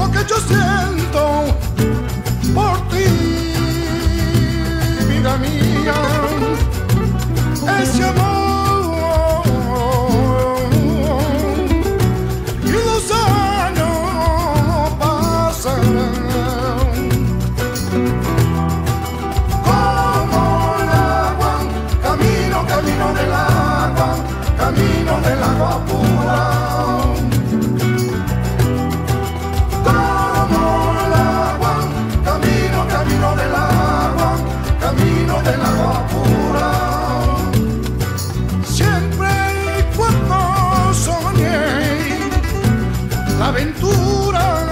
lo que yo siento por ti, vida mía, ese amor, y los años pasarán. Como el agua, camino, camino del agua, camino del agua pura. la aventura.